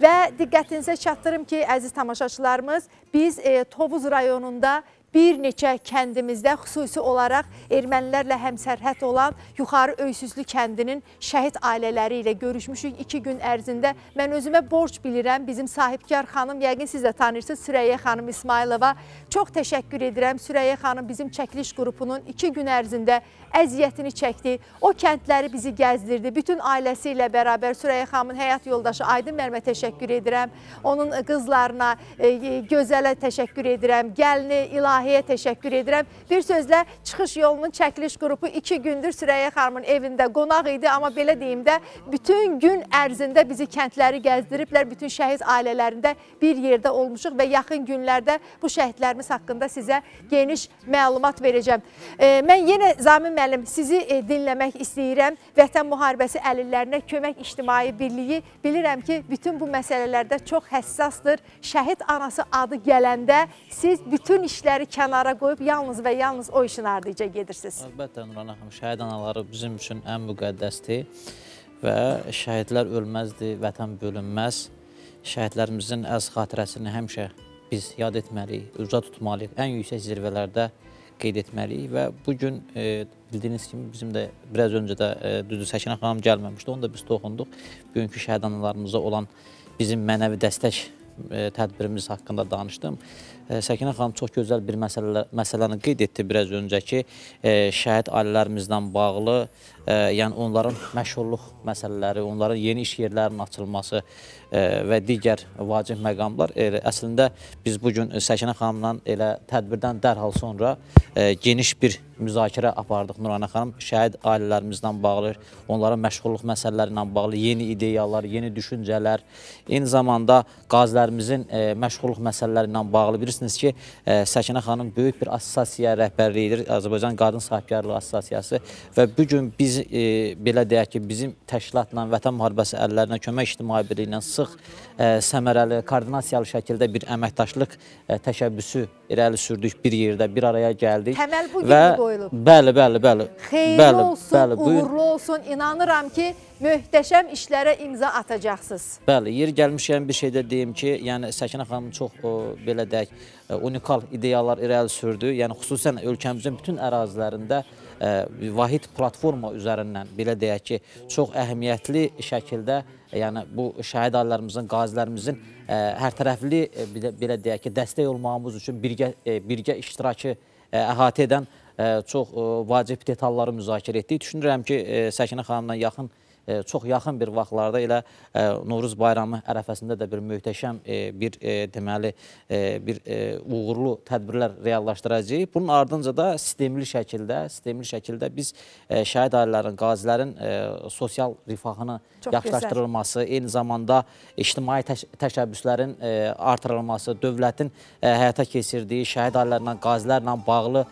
Və diqqətinizə çatdırım ki, əziz tamaşaçılarımız, biz e, Tovuz rayonunda bir neçə kəndimizdə xüsusi olaraq ermənilərlə həmsərhəd olan Yuxarı Öysüzlü kəndinin şəhid ailələri ilə görüşmüşük iki gün ərzində. Mən özümə borc bilirəm, bizim sahibkar xanım, yəqin siz də tanıyırsınız, Sürəyyə xanım İsmailova. Çox təşəkkür edirəm. Sürəyyə xanım bizim çəkiliş qrupunun iki gün ərzində əziyyətini çəkdi. O kəndləri bizi gəzdirdi. Bütün ailəsi ilə bərabər Sürəyyə xanımın həyat yoldaşı Aydın müəllimə təşəkkür edirəm. Onun qızlarına, e, gözələ təşəkkür edirəm. Gəlini, ilahiyə təşəkkür edirəm. Bir sözlə çıxış yolunun çəkiliş qrupu iki gündür Sürəyyə xanımın evində qonaq idi. Amma belə deyim də, bütün gün ərzində bizi kəndləri gəzdiriblər. Bütün şəhid ailələrində bir yerdə olmuşuq və yaxın günlərdə bu şəhidlərimiz haqqında sizə geniş məlumat verəcəm. E, mən yenə Zamin müəllim sizi e, dinləmək istəyirəm. Vətən müharibəsi əlillərinə kömək ictimai birliyi bilirəm ki, bütün bu məsələlərdə çox həssasdır. Şəhid anası adı gələndə siz bütün işləri kənara qoyub yalnız və yalnız o işin ardıca gedirsiniz. Əlbəttə Nurana xanım, şəhid anaları bizim üçün ən müqəddəsdir və şəhidlər ölməzdir, vətən bölünməz. Şəhidlərimizin əz xatirəsini həmişə biz yad etməliyik, uca tutmalıyıq, ən yüksək zirvələrdə qeyd etməliyik və bu gün e, bildiyiniz kimi bizim də biraz öncə də e, düzdür Səkinə xanım gəlməmişdi, onu da biz toxunduq. Bugünkü şəhid analarımıza olan bizim mənəvi dəstək e, tədbirimiz haqqında danışdım. Səkinə xanım çox gözəl bir məsələ, məsələni qeyd etdi biraz öncəki e, şəhid ailələrimizlə bağlı, yəni onların məşğulluq məsələləri, onların yeni iş yerlərinin açılması e, və digər vacib məqamlar. Əslində biz bu gün Səkinə xanımla elə tədbirdən dərhal sonra e, geniş bir müzakirə apardıq Nurana xanım. Şəhid ailələrimizlə bağlı, onların məşğulluq məsələləri ilə bağlı yeni ideyalar, yeni düşüncələr, eyni zamanda qazilərimizin e, məşğulluq məsələləri ilə bağlı bilirsiniz ki, Səkinə xanım böyük bir assosiasiya rəhbərliyidir, Azərbaycan Qadın Sahibkarlığı Assosiasiyası və bu gün biz e, belə deyək ki, bizim təşkilatla Vətən müharibəsi əllərinə kömək ictimai birliyi ilə sıx ə, səmərəli, koordinasiyalı şəkildə bir əməkdaşlıq ə, təşəbbüsü irəli sürdük bir yerdə, bir araya gəldik. Təməl bu gün qoyulub. bəli, bəli, bəli. Xeyirli bəli, olsun, bəli, uğurlu olsun. İnanıram ki, möhtəşəm işlərə imza atacaqsınız. Bəli, yeri gəlmişkən bir şey də deyim ki, yəni Səkinə xanım çox o, belə deyək, ə, unikal ideyalar irəli sürdü. Yəni xüsusən ölkəmizin bütün ərazilərində vahid platforma üzərindən belə deyək ki, çox əhəmiyyətli şəkildə yəni bu şəhid ailərimizin, qazilərimizin hər tərəfli belə, deyək ki, dəstək olmağımız üçün birgə birgə iştirakı əhatə edən çox vacib detalları müzakirə etdik. Düşünürəm ki, Səkinə xanımla yaxın çox yaxın bir vaxtlarda elə ə, Novruz bayramı ərəfəsində də bir möhtəşəm ə, bir deməli bir uğurlu tədbirlər reallaşdıracağıq. Bunun ardınca da sistemli şəkildə, sistemli şəkildə biz şəhid ailələrinin, qazilərin sosial rifahını Çox yaxşılaşdırılması, eyni zamanda ictimai təş təşəbbüslərin artırılması, dövlətin həyata keçirdiyi şəhid ailələrlə, qazilərlə bağlı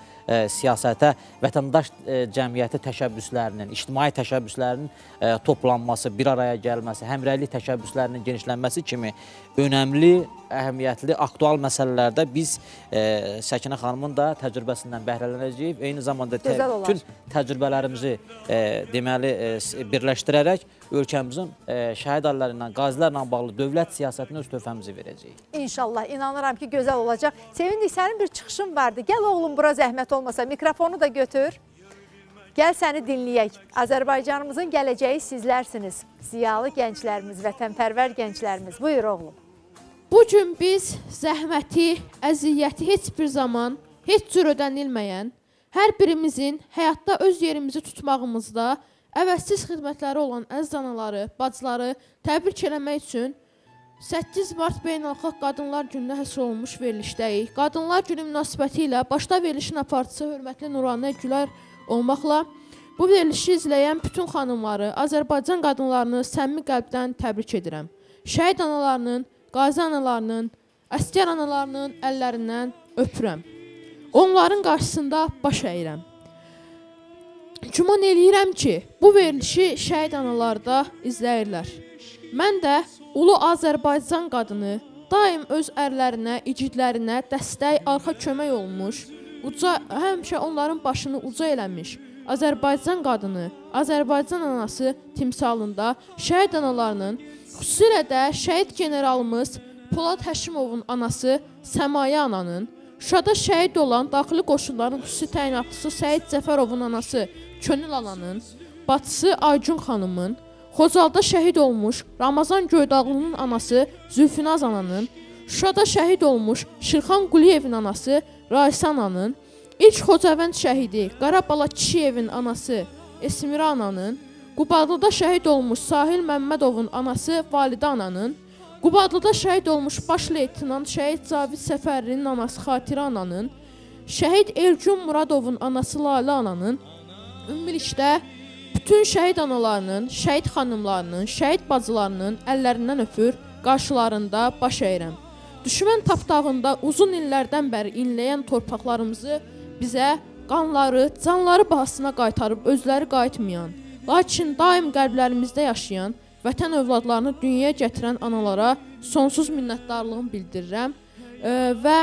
siyasətə vətəndaş ə, cəmiyyəti təşəbbüslərinin, ictimai təşəbbüslərinin ə, toplanması, bir araya gəlməsi, həmrəylik təşəbbüslərinin genişlənməsi kimi önəmli, əhəmiyyətli, aktual məsələlərdə biz ə, Səkinə xanımın da təcrübəsindən bəhrələnəcəyik. Eyni zamanda tə, bütün təcrübələrimizi ə, deməli s- birləşdirərək ölkəmizin ə, şəhid ailələri ilə, qazilərlə bağlı dövlət siyasətinə öz töhfəmizi verəcəyik. İnşallah, inanıram ki, gözəl olacaq. Sevindik, sənin bir çıxışın vardı. Gəl oğlum, bura zəhmət olmasa, mikrofonu da götür. Gəl səni dinləyək. Azərbaycanımızın gələcəyi sizlərsiniz. Ziyalı gənclərimiz, vətənpərvər gənclərimiz. Buyur oğlum. Bu gün biz zəhməti, əziyyəti heç bir zaman heç cür ödənilməyən, hər birimizin həyatda öz yerimizi tutmağımızda əvəzsiz xidmətləri olan əziz anaları, bacıları təbrik eləmək üçün 8 mart Beynəlxalq Qadınlar Gününə həsr olunmuş verilişdəyik. Qadınlar Günü münasibəti ilə başda verilişin aparıcısı hörmətli Nuranə Gülər olmaqla bu verilişi izləyən bütün xanımları, Azərbaycan qadınlarını səmimi qəlbdən təbrik edirəm. Şəhid analarının, qazi analarının, əsgər analarının əllərindən öpürəm. Onların qarşısında baş əyirəm. Güman eləyirəm ki, bu verilişi şəhid analar da izləyirlər. Mən də ulu Azərbaycan qadını daim öz ərlərinə, igidlərinə dəstək, arxa kömək olmuş, uca həmişə onların başını uca eləmiş. Azərbaycan qadını, Azərbaycan anası timsalında şəhid analarının, xüsusilə də şəhid generalımız Polad Həşimovun anası Səmayə ananın, Şuşada şəhid olan daxili qoşunların xüsusi təyinatlısı Səid Cəfərovun anası Könül ananın, bacısı Aycun xanımın, Xocalda şəhid olmuş Ramazan Göydağlının anası Zülfinaz ananın, Şuşada şəhid olmuş Şirxan Quliyevin anası Raysan ananın, ilk Xocavənd şəhidi Qarabala Kişiyevin anası Esmira ananın, Qubadlıda şəhid olmuş Sahil Məmmədovun anası Validə ananın, Qubadlıda şəhid olmuş baş leytenant şəhid Cavid Səfərlinin anası Xatirə ananın, şəhid Elgün Muradovun anası Lalə ananın, ümumilikdə bütün şəhid analarının, şəhid xanımlarının, şəhid bacılarının əllərindən öpür, qarşılarında baş əyirəm. Düşmən tapdağında uzun illərdən bəri inləyən torpaqlarımızı bizə qanları, canları bahasına qaytarıb özləri qayıtmayan, lakin daim qəlblərimizdə yaşayan vətən övladlarını dünyaya gətirən analara sonsuz minnətdarlığımı bildirirəm e, və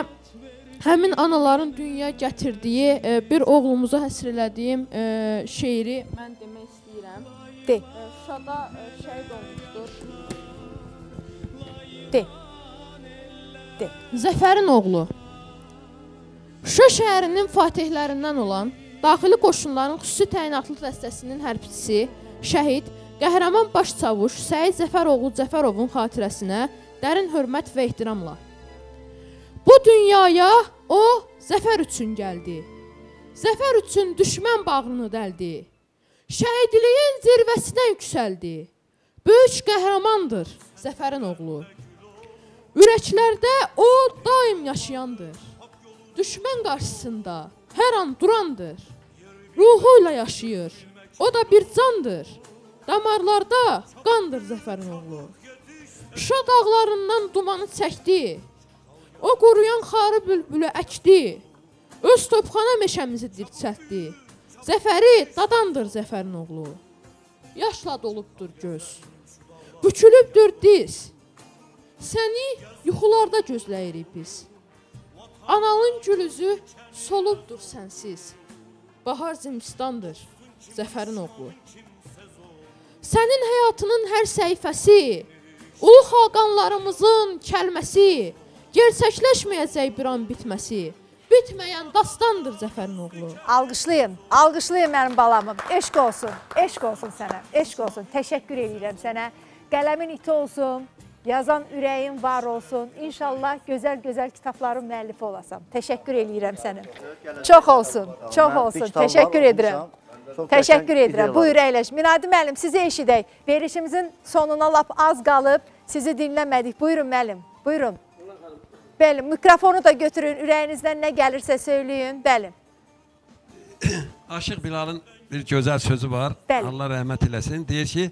həmin anaların dünyaya gətirdiyi e, bir oğlumuza həsr elədiyim e, şeiri mən demək istəyirəm. De. E, Şuşada e, şəhid olmuşdur. De. De. Zəfərin oğlu. Şuşa şəhərinin fatihlərindən olan daxili qoşunların xüsusi təyinatlı dəstəsinin hərbçisi, şəhid, qəhrəman baş çavuş Səid Zəfəroğlu Zəfərovun xatirəsinə dərin hörmət və ehtiramla. Bu dünyaya o zəfər üçün gəldi. Zəfər üçün düşmən bağrını dəldi. Şəhidliyin zirvəsinə yüksəldi. Böyük qəhrəmandır Zəfərin oğlu. Ürəklərdə o daim yaşayandır. Düşmən qarşısında hər an durandır. Ruhu ilə yaşayır. O da bir candır. Damarlarda qandır Zəfərin oğlu. Şuşa dağlarından dumanı çəkdi. O quruyan xarı bülbülü əkdi. Öz topxana meşəmizi dirçəltdi. Zəfəri dadandır Zəfərin oğlu. Yaşla dolubdur göz. Bükülübdür diz. Səni yuxularda gözləyirik biz. Analın gülüzü solubdur sənsiz. Bahar zimistandır Zəfərin oğlu. Sənin həyatının hər səhifəsi, ulu xaqanlarımızın kəlməsi, gerçəkləşməyəcək bir an bitməsi, bitməyən dastandır Zəfərin oğlu. Alqışlayın, alqışlayın mənim balamı. Eşq olsun, eşq olsun sənə, eşq olsun. Təşəkkür edirəm sənə. Qələmin iti olsun, Yazan ürəyin var olsun. İnşallah gözəl-gözəl kitabların müəllifi olasan. Təşəkkür eləyirəm sənə. Çox olsun. Çox olsun. Təşəkkür edirəm. Təşəkkür edirəm. Buyur əyləş. Minadi müəllim, sizi eşidək. Verilişimizin sonuna lap az qalıb. Sizi dinləmədik. Buyurun müəllim. Buyurun. Bəli, mikrofonu da götürün. Ürəyinizdən nə gəlirsə söyləyin. Bəli. Aşıq Bilalın bir gözəl sözü var. Bəli. Allah rəhmət eləsin. Deyir ki,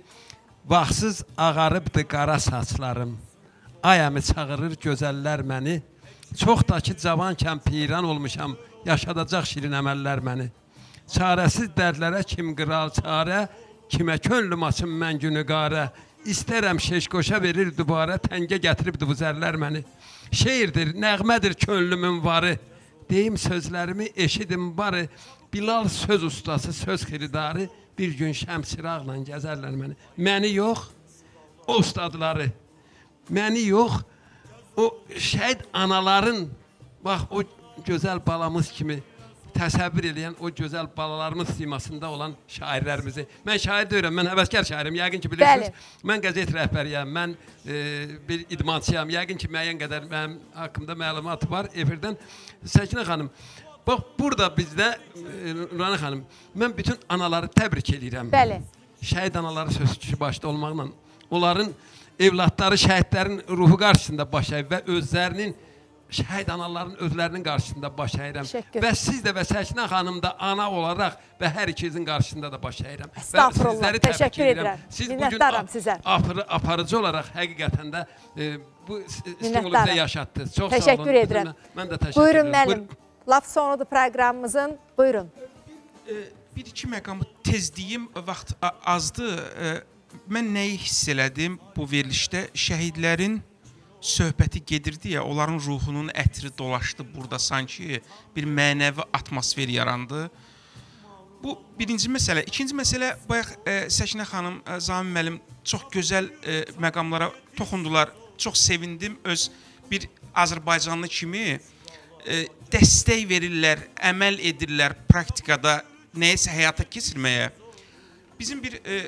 vaxtsız ağarıbdı qara saçlarım. Ay əmi çağırır gözəllər məni. Çox da ki cavankən piran olmuşam. Yaşadacaq şirin əməllər məni. Çarəsiz dərdlərə kim qıral çarə, kimə könlüm açım mən günü qarə. İstərəm şeş qoşa verir dubara, təngə gətiribdi bu zərlər məni. Şeirdir, nəğmədir könlümün varı. Deyim sözlərimi eşidim barı. Bilal söz ustası, söz xiridarı. Bir gün şəmsiraqla gəzərlər məni. Məni yox, o ustadları. Məni yox, o şəhid anaların, bax o gözəl balamız kimi təsəvvür edən o gözəl balalarımız simasında olan şairlərimizi. Mən şair deyirəm, mən həvəskar şairim, yəqin ki bilirsiniz. Bəli. Mən qəzet rəhbəriyəm, mən e, bir idmançıyam. Yəqin ki müəyyən qədər mənim haqqımda məlumat var efirdən. Səkinə xanım, bax burada bizdə e, Nurani xanım, mən bütün anaları təbrik edirəm. Bəli. Şəhid anaları sözçüsü başda olmaqla onların evladları şəhidlərin ruhu qarşısında baş əyir və özlərinin şəhid anaların özlərinin qarşısında baş əyirəm. Təşəkkür. Və siz də və Səkinə xanım da ana olaraq və hər ikinizin qarşısında da baş əyirəm. Estağfurullah, təşəkkür edirəm. Siz bu gün Minnətdaram sizə. Aparı, aparıcı olaraq həqiqətən də e, bu stimulu bizə yaşatdınız. Çox sağ olun. Təşəkkür edirəm. Mən, də təşəkkür Buyurun edirəm. müəllim. Lap sonudur proqramımızın. Buyurun. bir iki məqamı tez deyim, vaxt azdır. Mən nəyi hiss elədim bu verilişdə? Şəhidlərin söhbəti gedirdi ya, onların ruhunun ətri dolaşdı burada sanki bir mənəvi atmosfer yarandı. Bu birinci məsələ. İkinci məsələ bayaq e, Səkinə xanım, e, Zamin müəllim çox gözəl e, məqamlara toxundular. Çox sevindim öz bir Azərbaycanlı kimi e, dəstək verirlər, əməl edirlər praktikada nəyisə həyata keçirməyə. Bizim bir e,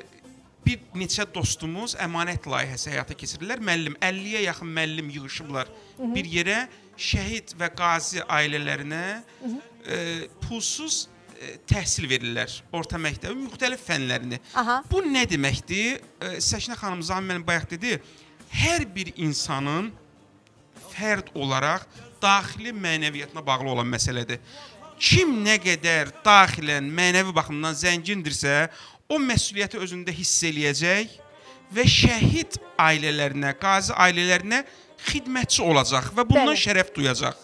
bir neçə dostumuz əmanət layihəsi həyata keçirirlər. Müəllim 50-yə yaxın müəllim yığılışıblar bir yerə şəhid və qazi ailələrinə e, pulsuz e, təhsil verirlər orta məktəbin müxtəlif fənlərini. Aha. Bu nə deməkdir? E, Səkinə xanım Zamin müəllim bayaq dedi, hər bir insanın fərd olaraq daxili mənəviyyatına bağlı olan məsələdir. Kim nə qədər daxilən mənəvi baxımdan zəngindirsə, o məsuliyyəti özündə hiss eləyəcək və şəhid ailələrinə, qazi ailələrinə xidmətçi olacaq və bundan Bəli. şərəf duyacaq.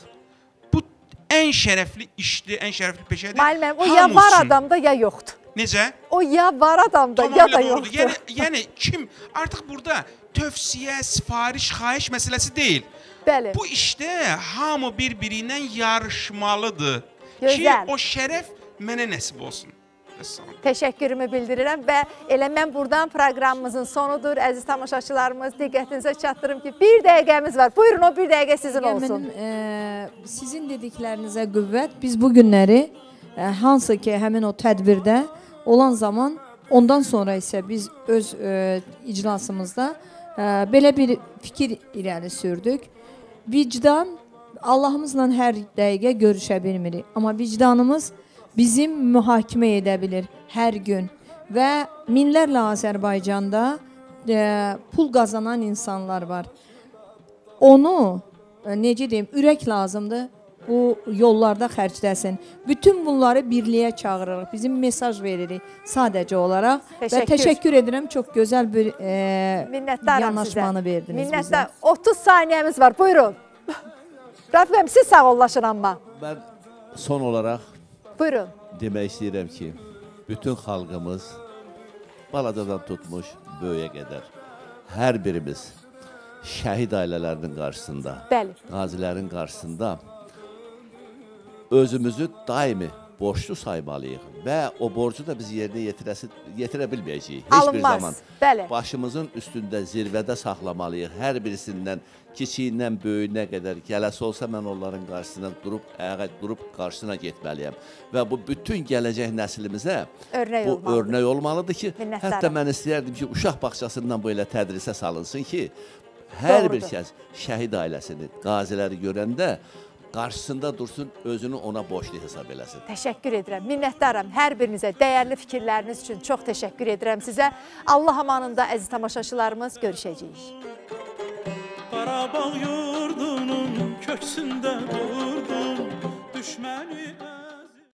Bu ən şərəfli işdir, ən şərəfli peşədir. Müəllim, o ya Hamı var üçün. adamda ya yoxdur. Necə? O ya var adamda ya Tamamilə da yoxdur. Yəni, yəni kim artıq burada tövsiyə, sifariş, xahiş məsələsi deyil. Bəli. Bu işdə hamı bir-biri ilə yarışmalıdır. Gözəl. Ki o şərəf mənə nəsib olsun. Vəssalam. Təşəkkürümü bildirirəm və elə mən buradan proqramımızın sonudur. Əziz tamaşaçılarımız, diqqətinizə çatdırım ki, bir dəqiqəmiz var. Buyurun, o bir dəqiqə sizin Yəni olsun. Mənim e, sizin dediklərinizə qüvvət. Biz bu günləri e, hansı ki həmin o tədbirdə olan zaman ondan sonra isə biz öz e, iclasımızda e, belə bir fikir irəli sürdük. Vicdan Allahımızla hər dəqiqə görüşə bilmirik, amma vicdanımız bizim mühakimə edə bilir hər gün. Və minlərlə Azərbaycanda e, pul qazanan insanlar var. Onu e, necə deyim, ürək lazımdır. Bu yollarda xərcləsin. Bütün bunları birliyə çağırırıq. Bizim mesaj veririk sadəcə olaraq Təşəkkür. və təşəkkür edirəm. Çox gözəl bir e, yanaşmanı sizə. verdiniz Minnətdar. bizə. 30 saniyəmiz var. Buyurun. Rəfqəm, siz sağollaşın amma. Mən son olaraq Buyurun. demək istəyirəm ki, bütün xalqımız balacadan tutmuş böyüyə qədər hər birimiz şəhid ailələrinin qarşısında, Bəli. qazilərin qarşısında özümüzü daimi borclu saymalıyıq və o borcu da biz yerinə yetirəsi, yetirə bilməyəcəyik heç bir Alınmaz. zaman. Bəli. Başımızın üstündə zirvədə saxlamalıyıq. Hər birisindən kiçiyindən böyüyünə qədər gələsi olsa mən onların qarşısına durub ayağa durub qarşısına getməliyəm və bu bütün gələcək nəslimizə Örnək bu olmalıdır. örnək olmalıdır ki, Minnətdaram. hətta mən istəyərdim ki, uşaq bağçasından bu elə tədrisə salınsın ki, Hər bir Doğrudur. kəs şəhid ailəsini, qaziləri görəndə qarşısında dursun, özünü ona borclu hesab eləsin. Təşəkkür edirəm. Minnətdaram hər birinizə dəyərli fikirləriniz üçün çox təşəkkür edirəm sizə. Allah amanında əziz tamaşaçılarımız görüşəcəyik. Qarabağ yurdunun köksündə durdum düşməni